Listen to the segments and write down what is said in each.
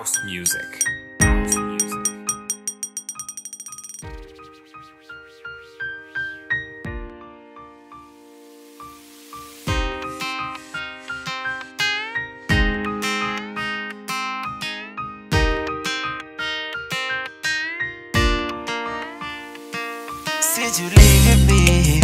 House music. You leaving me,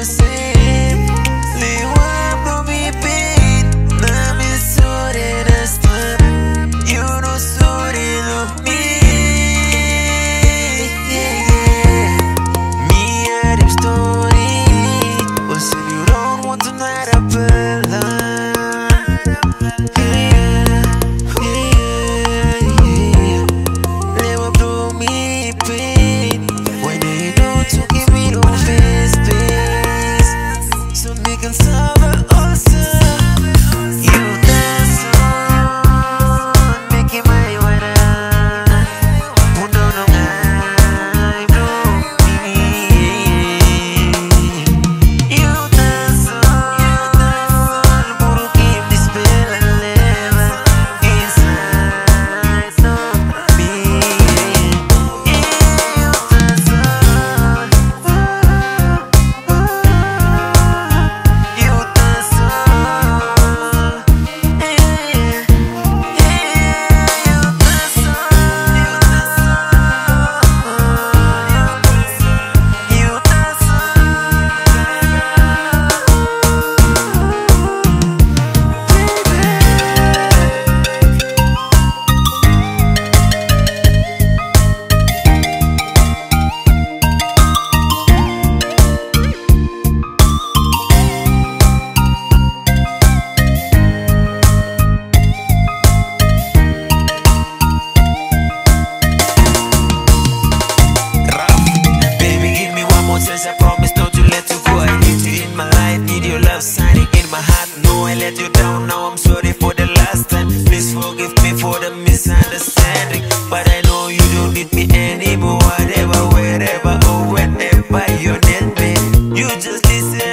it can misunderstanding. But I know you don't need me anymore. Whatever, wherever, or whenever you need me You just listen